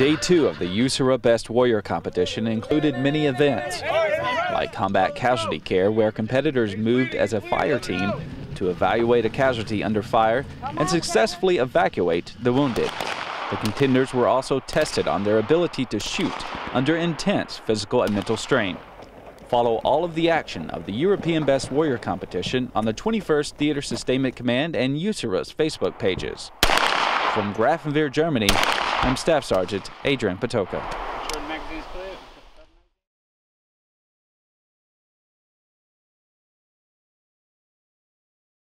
Day two of the USAREUR Best Warrior competition included many events, like combat casualty care, where competitors moved as a fire team to evaluate a casualty under fire and successfully evacuate the wounded. The contenders were also tested on their ability to shoot under intense physical and mental strain. Follow all of the action of the European Best Warrior competition on the 21st Theater Sustainment Command and USAREUR's Facebook pages. From Grafenwehr, Germany, I'm Staff Sergeant Adrian Patoka.